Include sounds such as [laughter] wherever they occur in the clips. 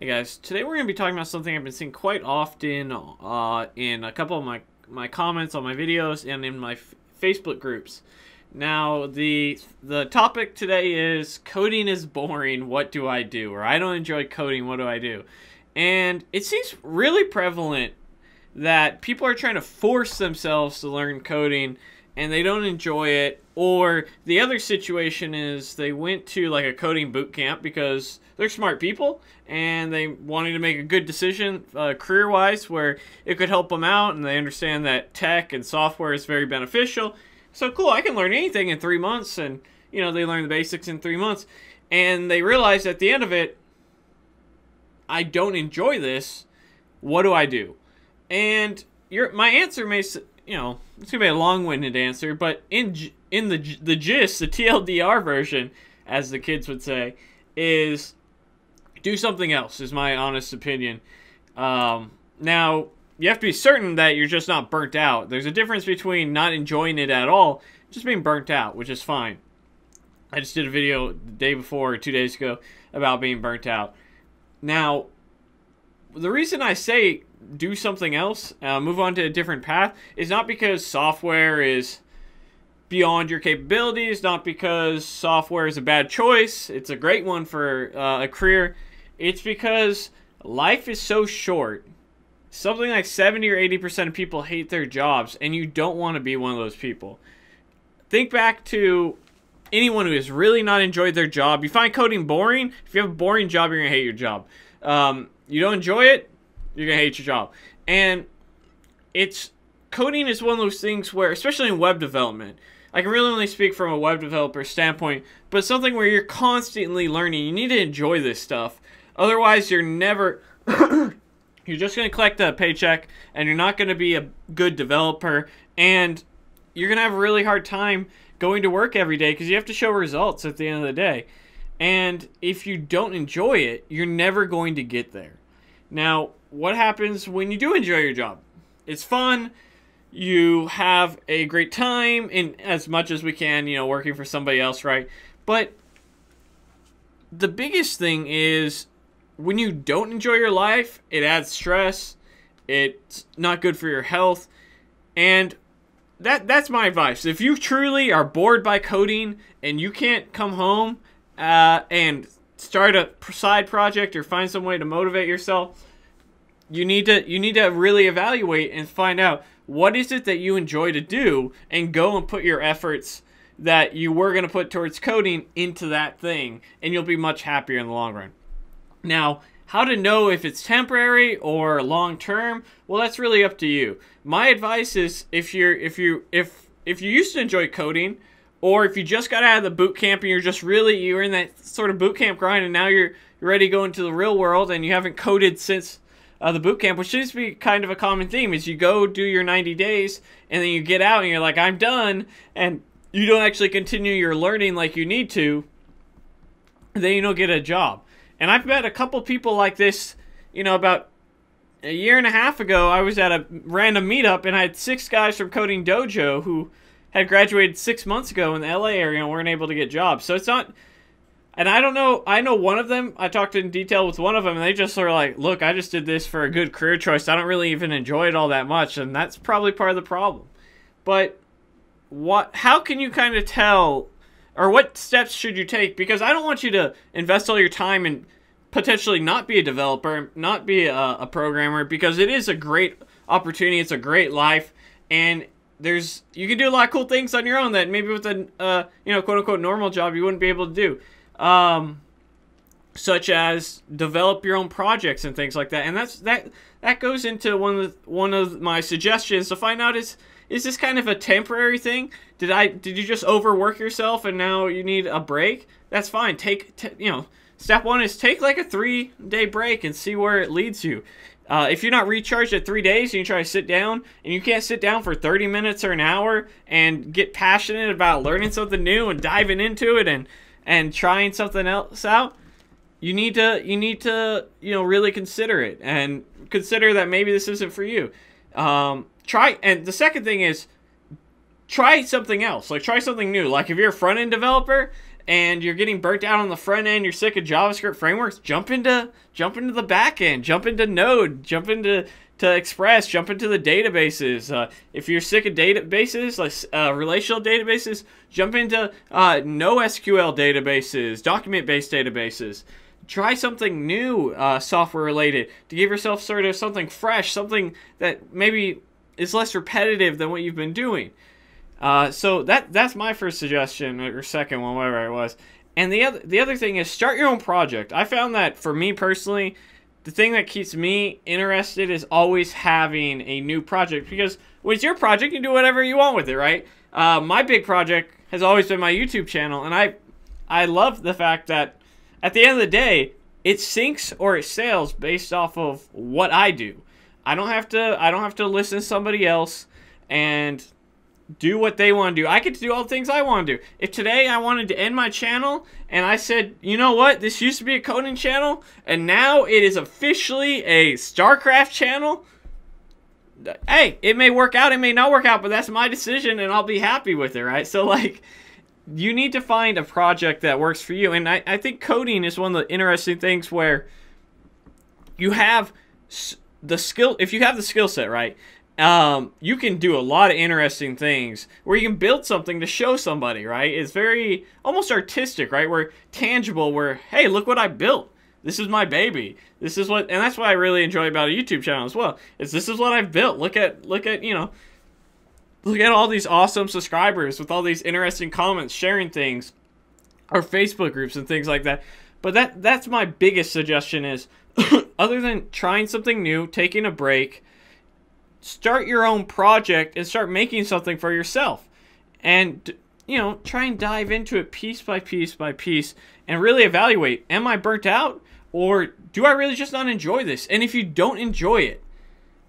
Hey guys, today we're going to be talking about something I've been seeing quite often uh, in a couple of my, my comments on my videos and in my Facebook groups. Now, the the topic today is coding is boring, what do I do? Or I don't enjoy coding, what do I do? And it seems really prevalent that people are trying to force themselves to learn coding and they don't enjoy it. Or the other situation is they went to like a coding boot camp because they're smart people and they wanted to make a good decision uh, career wise where it could help them out and they understand that tech and software is very beneficial. So cool, I can learn anything in three months and you know they learn the basics in three months and they realize at the end of it I don't enjoy this. What do I do? And your my answer may you know it's gonna be a long-winded answer, but in in the the gist, the TLDR version, as the kids would say, is do something else. Is my honest opinion. Um, now you have to be certain that you're just not burnt out. There's a difference between not enjoying it at all, just being burnt out, which is fine. I just did a video the day before, two days ago, about being burnt out. Now, the reason I say do something else, uh, move on to a different path, is not because software is beyond your capabilities, not because software is a bad choice. It's a great one for uh, a career. It's because life is so short. Something like 70 or 80% of people hate their jobs, and you don't want to be one of those people. Think back to anyone who has really not enjoyed their job. You find coding boring. If you have a boring job, you're going to hate your job. Um, you don't enjoy it, you're gonna hate your job. And it's coding is one of those things where, especially in web development, I can really only speak from a web developer standpoint, but something where you're constantly learning. You need to enjoy this stuff. Otherwise, you're never. [coughs] you're just going to collect a paycheck and you're not going to be a good developer and you're going to have a really hard time going to work every day because you have to show results at the end of the day. And if you don't enjoy it, you're never going to get there. Now, what happens when you do enjoy your job? It's fun. You have a great time in as much as we can, you know, working for somebody else, right? But the biggest thing is when you don't enjoy your life, it adds stress. It's not good for your health. And that that's my advice. If you truly are bored by coding and you can't come home uh, and start a side project or find some way to motivate yourself, you need to you need to really evaluate and find out what is it that you enjoy to do and go and put your efforts that you were going to put towards coding into that thing and you'll be much happier in the long run. Now, how to know if it's temporary or long term? Well, that's really up to you. My advice is if you're if you if if you used to enjoy coding or if you just got out of the boot camp and you're just really you're in that sort of boot camp grind and now you're you're ready to go into the real world and you haven't coded since uh, the boot camp, which seems to be kind of a common theme, is you go do your 90 days and then you get out and you're like, I'm done, and you don't actually continue your learning like you need to, then you don't get a job. And I've met a couple people like this, you know, about a year and a half ago, I was at a random meetup and I had six guys from Coding Dojo who had graduated six months ago in the LA area and weren't able to get jobs. So it's not, and I don't know, I know one of them, I talked in detail with one of them, and they just sort of like, look, I just did this for a good career choice. I don't really even enjoy it all that much, and that's probably part of the problem. But what, how can you kind of tell, or what steps should you take? Because I don't want you to invest all your time and potentially not be a developer, not be a, a programmer, because it is a great opportunity, it's a great life, and there's you can do a lot of cool things on your own that maybe with a uh, you know quote unquote normal job you wouldn't be able to do, um, such as develop your own projects and things like that. And that's that that goes into one of the, one of my suggestions to find out is is this kind of a temporary thing? Did I did you just overwork yourself and now you need a break? That's fine. Take t- you know step one is take like a three day break and see where it leads you. Uh, if you're not recharged at three days you try to sit down and you can't sit down for 30 minutes or an hour and get passionate about learning something new and diving into it and and trying something else out, you need to you need to you know really consider it and consider that maybe this isn't for you. Um, try and the second thing is try something else. Like try something new. Like if you're a front end developer and you're getting burnt out on the front end, you're sick of JavaScript frameworks, jump into jump into the back end, jump into Node, jump into to Express, jump into the databases. Uh, if you're sick of databases, like uh, relational databases, jump into uh, NoSQL databases, document-based databases. Try something new, uh, software related, to give yourself sort of something fresh, something that maybe is less repetitive than what you've been doing. Uh, so that that's my first suggestion or second one, whatever it was. And the other the other thing is start your own project. I found that for me personally, the thing that keeps me interested is always having a new project because with your project you do whatever you want with it, right? Uh, my big project has always been my YouTube channel, and I I love the fact that at the end of the day it sinks or it sails based off of what I do. I don't have to I don't have to listen to somebody else and do what they want to do. I get to do all the things I want to do. If today I wanted to end my channel and I said, you know what, this used to be a coding channel and now it is officially a StarCraft channel, hey, it may work out, it may not work out, but that's my decision and I'll be happy with it, right? [laughs] So, like, you need to find a project that works for you. And I, I think coding is one of the interesting things where you have the skill, if you have the skill set, right? Um, you can do a lot of interesting things where you can build something to show somebody, right? It's very almost artistic, right? Where tangible, where, hey, look what I built. This is my baby. This is what, and that's what I really enjoy about a YouTube channel as well. Is this is what I've built. Look at, look at, you know, look at all these awesome subscribers with all these interesting comments, sharing things, or Facebook groups and things like that. But that that's my biggest suggestion is, [coughs] other than trying something new, taking a break, start your own project and start making something for yourself. And, you know, try and dive into it piece by piece by piece and really evaluate am I burnt out or do I really just not enjoy this? And if you don't enjoy it,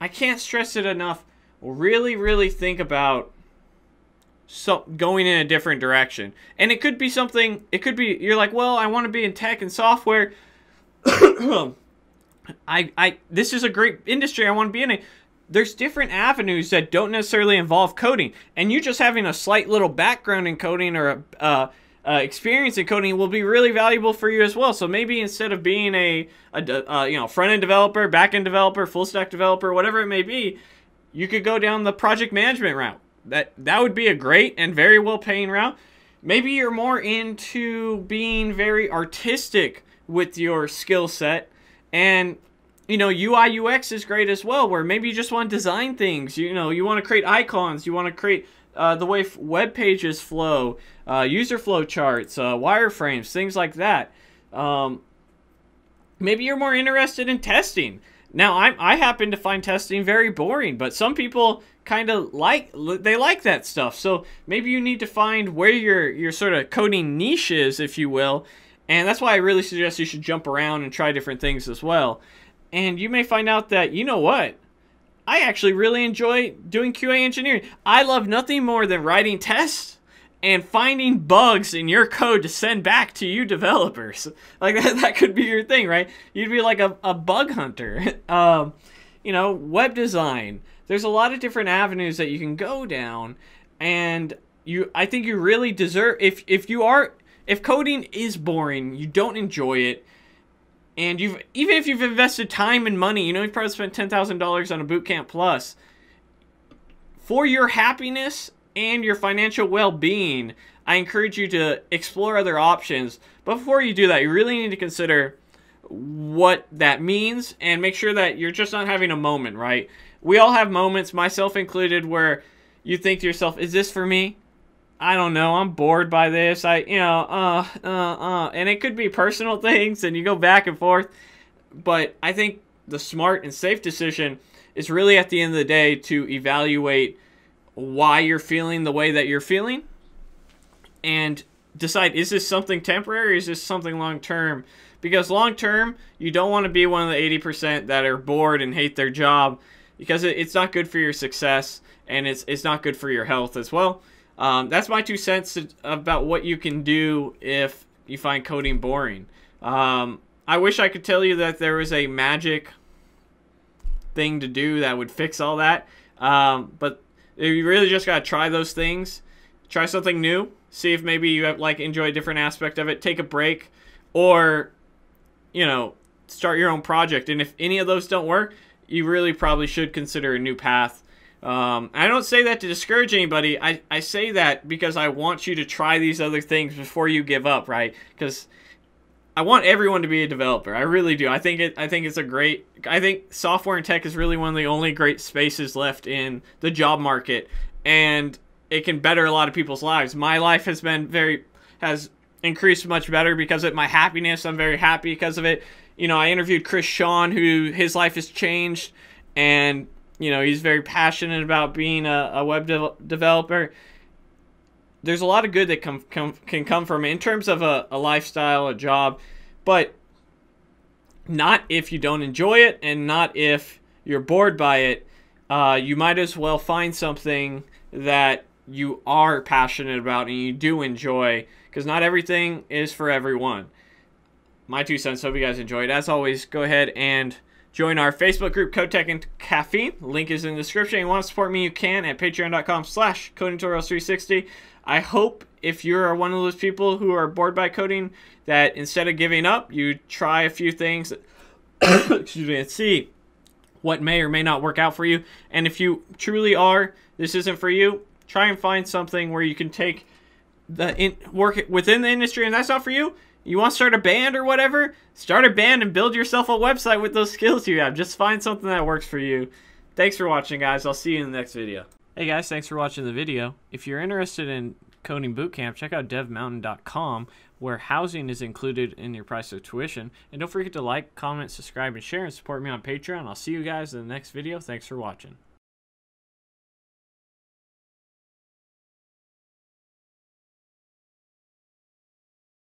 I can't stress it enough. Really, really think about so going in a different direction. And it could be something, it could be, you're like, well, I want to be in tech and software. [coughs] I, I, this is a great industry. I want to be in it there's different avenues that don't necessarily involve coding, and you just having a slight little background in coding or a uh, uh, experience in coding will be really valuable for you as well. So maybe instead of being a, a uh, you know front end developer, back end developer, full stack developer, whatever it may be, you could go down the project management route. That that would be a great and very well paying route. Maybe you're more into being very artistic with your skill set and you know, UI UX is great as well, where maybe you just want to design things. You know, you want to create icons, you want to create uh, the way web pages flow, uh, user flow charts, uh, wireframes, things like that. Um, maybe you're more interested in testing. Now, I, I happen to find testing very boring, but some people kind of like they like that stuff. So maybe you need to find where your your sort of coding niche is, if you will, and that's why I really suggest you should jump around and try different things as well and you may find out that, you know what? I actually really enjoy doing QA engineering. I love nothing more than writing tests and finding bugs in your code to send back to you developers. [laughs] Like [laughs] that, that could be your thing, right? You'd be like a, a bug hunter. [laughs] um, you know, web design. There's a lot of different avenues that you can go down and you I think you really deserve if if you are if coding is boring, you don't enjoy it, and you've even if you've invested time and money, you know you've probably spent ten thousand dollars on a bootcamp plus. For your happiness and your financial well-being, I encourage you to explore other options. But before you do that, you really need to consider what that means and make sure that you're just not having a moment, right? We all have moments, myself included, where you think to yourself, is this for me? I don't know, I'm bored by this. I, you know, uh, uh, uh. And it could be personal [laughs] things and you go back and forth. But I think the smart and safe decision is really at the end of the day to evaluate why you're feeling the way that you're feeling and decide is this something temporary is this something long term? Because long term, you don't want to be one of the 80% that are bored and hate their job because it's not good for your success and it's, it's not good for your health as well. Um, that's my two cents about what you can do if you find coding boring. Um, I wish I could tell you that there was a magic thing to do that would fix all that. Um, but you really just got to try those things. try something new. See if maybe you have, like enjoy a different aspect of it. Take a break, or you know, start your own project. And if any of those don't work, you really probably should consider a new path. Um, I don't say that to discourage anybody. I, I say that because I want you to try these other things before you give up, right? Because I want everyone to be a developer. I really do. I think it. I think it's a great. I think software and tech is really one of the only great spaces left in the job market, and it can better a lot of people's lives. My life has been very has increased much better because of my happiness. I'm very happy because of it. You know, I interviewed Chris Sean, who his life has changed, and you know he's very passionate about being a, a web de- developer. There's a lot of good that can come from it in terms of a, a lifestyle, a job, but not if you don't enjoy it, and not if you're bored by it. Uh, you might as well find something that you are passionate about and you do enjoy because not everything is for everyone. My two cents. Hope you guys enjoyed. As always, go ahead and join our Facebook group, Code Tech and Caffeine. Link is in the description. If you want to support me, you can at patreon.com slash codingtutorials360. I hope if you're one of those people who are bored by coding that instead of giving up, you try a few things, [coughs] excuse me, and see what may or may not work out for you. And if you truly are, this isn't for you, try and find something where you can take the in, work within the industry and that's not for you you want to start a band or whatever? Start a band and build yourself a website with those skills you have. Just find something that works for you. Thanks for watching guys. I'll see you in the next video. Hey guys. Thanks for watching the video. If you're interested in coding bootcamp check out devmountain.com where housing is included in your price of tuition. And don't forget to like comment subscribe and share and support me on patreon. I'll see you guys in the next video. Thanks for watching